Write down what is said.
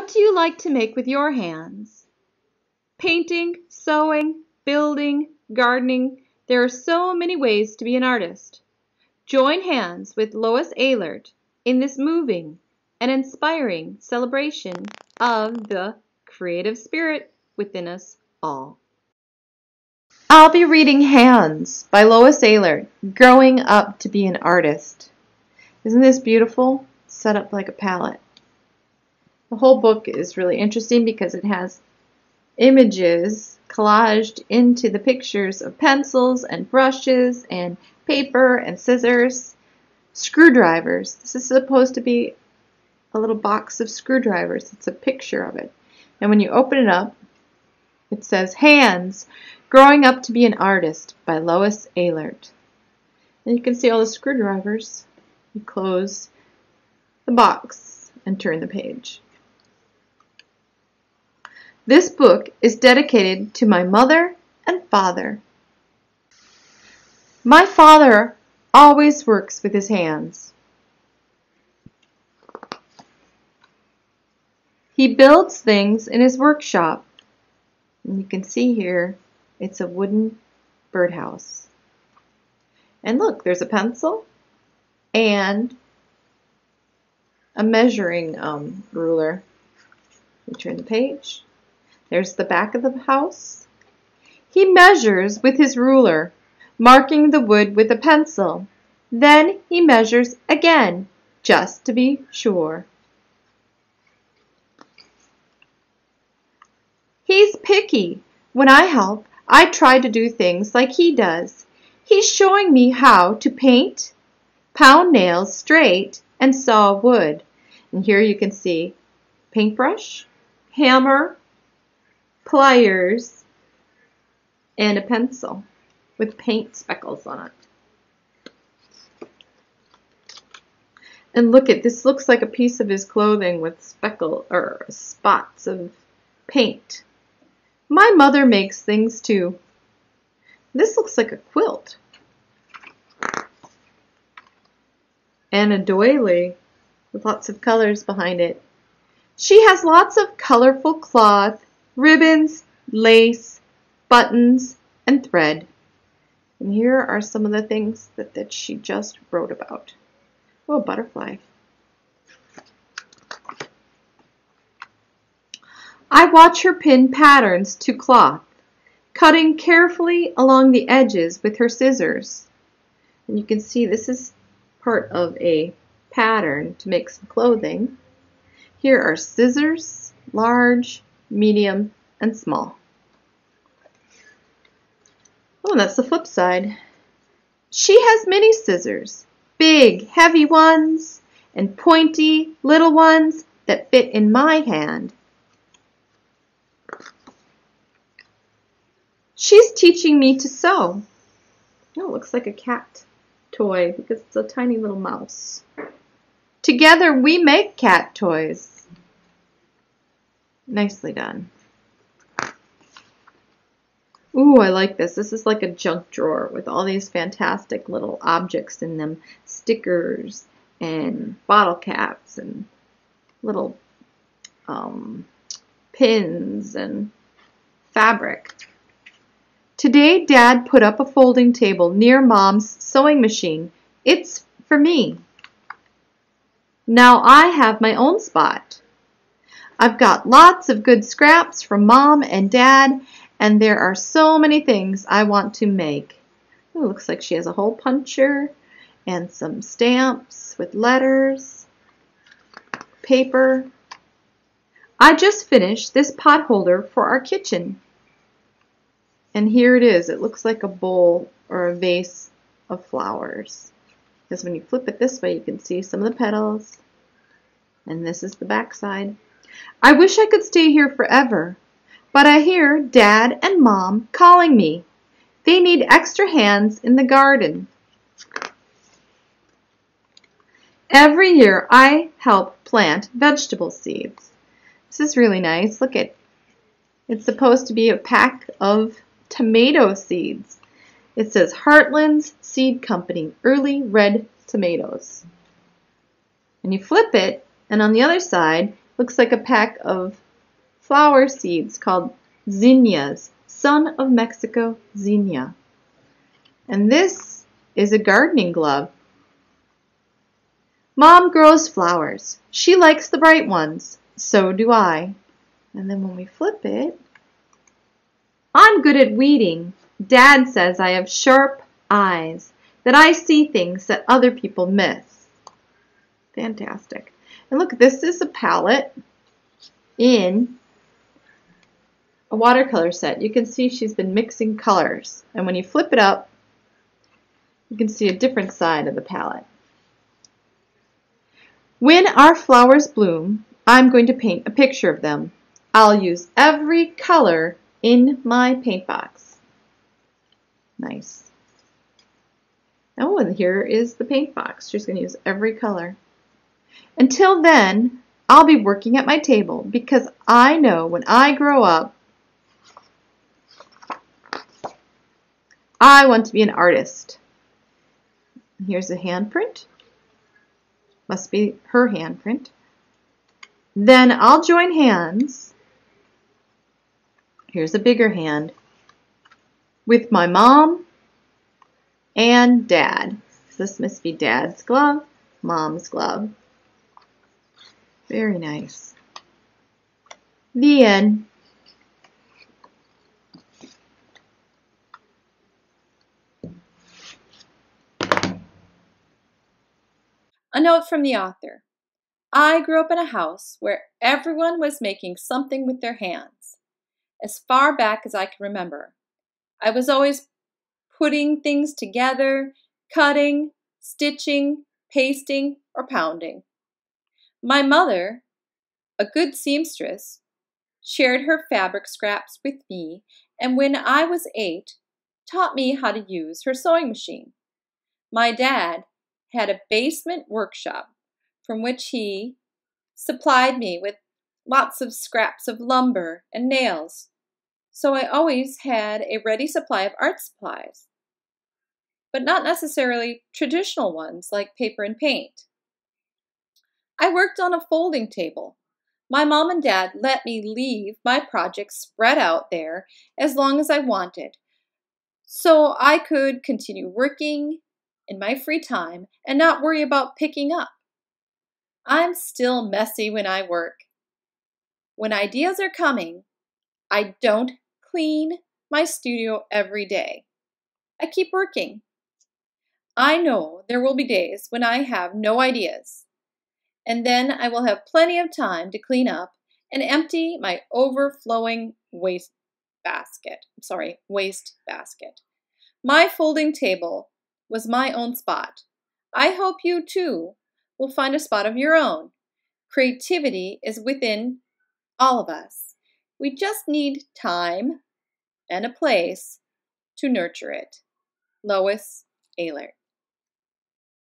What do you like to make with your hands? Painting, sewing, building, gardening. There are so many ways to be an artist. Join hands with Lois Ehlert in this moving and inspiring celebration of the creative spirit within us all. I'll be reading Hands by Lois Ehlert, Growing Up to Be an Artist. Isn't this beautiful? Set up like a palette. The whole book is really interesting because it has images collaged into the pictures of pencils and brushes and paper and scissors, screwdrivers. This is supposed to be a little box of screwdrivers. It's a picture of it. And when you open it up, it says Hands, Growing Up to Be an Artist by Lois Ehlert. And you can see all the screwdrivers. You close the box and turn the page. This book is dedicated to my mother and father. My father always works with his hands. He builds things in his workshop. And you can see here, it's a wooden birdhouse. And look, there's a pencil and a measuring um, ruler. You turn the page. There's the back of the house. He measures with his ruler, marking the wood with a pencil. Then he measures again, just to be sure. He's picky. When I help, I try to do things like he does. He's showing me how to paint, pound nails straight, and saw wood. And here you can see paintbrush, hammer, pliers, and a pencil with paint speckles on it. And look at this looks like a piece of his clothing with speckle or spots of paint. My mother makes things too. This looks like a quilt. And a doily with lots of colors behind it. She has lots of colorful cloth ribbons, lace, buttons, and thread. And here are some of the things that, that she just wrote about. Oh, a butterfly. I watch her pin patterns to cloth, cutting carefully along the edges with her scissors. And you can see this is part of a pattern to make some clothing. Here are scissors, large, medium, and small. Oh, that's the flip side. She has many scissors, big, heavy ones, and pointy, little ones that fit in my hand. She's teaching me to sew. Oh, it looks like a cat toy because it's a tiny little mouse. Together we make cat toys. Nicely done. Ooh, I like this. This is like a junk drawer with all these fantastic little objects in them. Stickers and bottle caps and little um, pins and fabric. Today, Dad put up a folding table near Mom's sewing machine. It's for me. Now I have my own spot. I've got lots of good scraps from mom and dad, and there are so many things I want to make. It looks like she has a hole puncher and some stamps with letters, paper. I just finished this pot holder for our kitchen. And here it is. It looks like a bowl or a vase of flowers. Because when you flip it this way, you can see some of the petals. And this is the back side. I wish I could stay here forever, but I hear Dad and Mom calling me. They need extra hands in the garden. Every year I help plant vegetable seeds. This is really nice. Look at it's supposed to be a pack of tomato seeds. It says Heartland's Seed Company, early red tomatoes. And you flip it, and on the other side Looks like a pack of flower seeds called zinnias, son of Mexico zinnia. And this is a gardening glove. Mom grows flowers. She likes the bright ones. So do I. And then when we flip it, I'm good at weeding. Dad says I have sharp eyes, that I see things that other people miss. Fantastic. And look, this is a palette in a watercolor set. You can see she's been mixing colors. And when you flip it up, you can see a different side of the palette. When our flowers bloom, I'm going to paint a picture of them. I'll use every color in my paint box. Nice. Oh, and here is the paint box. She's going to use every color. Until then, I'll be working at my table because I know when I grow up, I want to be an artist. Here's a handprint. Must be her handprint. Then I'll join hands. Here's a bigger hand with my mom and dad. This must be dad's glove, mom's glove. Very nice. The end. A note from the author. I grew up in a house where everyone was making something with their hands. As far back as I can remember, I was always putting things together, cutting, stitching, pasting, or pounding. My mother, a good seamstress, shared her fabric scraps with me, and when I was eight, taught me how to use her sewing machine. My dad had a basement workshop from which he supplied me with lots of scraps of lumber and nails, so I always had a ready supply of art supplies, but not necessarily traditional ones like paper and paint. I worked on a folding table. My mom and dad let me leave my projects spread out there as long as I wanted, so I could continue working in my free time and not worry about picking up. I'm still messy when I work. When ideas are coming, I don't clean my studio every day. I keep working. I know there will be days when I have no ideas and then I will have plenty of time to clean up and empty my overflowing waste basket. Sorry, waste basket. My folding table was my own spot. I hope you too will find a spot of your own. Creativity is within all of us. We just need time and a place to nurture it. Lois Ehlert.